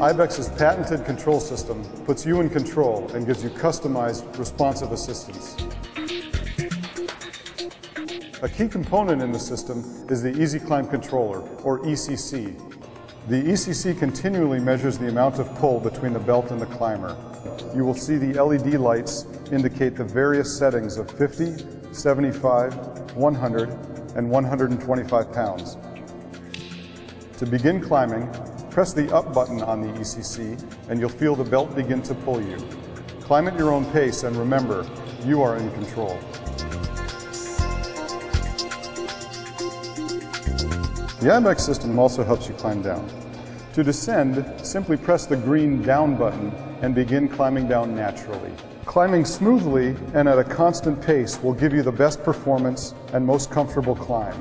IBEX's patented control system puts you in control and gives you customized responsive assistance. A key component in the system is the Easy Climb Controller, or ECC. The ECC continually measures the amount of pull between the belt and the climber. You will see the LED lights indicate the various settings of 50, 75, 100, and 125 pounds. To begin climbing, Press the up button on the ECC and you'll feel the belt begin to pull you. Climb at your own pace and remember, you are in control. The IBEX system also helps you climb down. To descend, simply press the green down button and begin climbing down naturally. Climbing smoothly and at a constant pace will give you the best performance and most comfortable climb.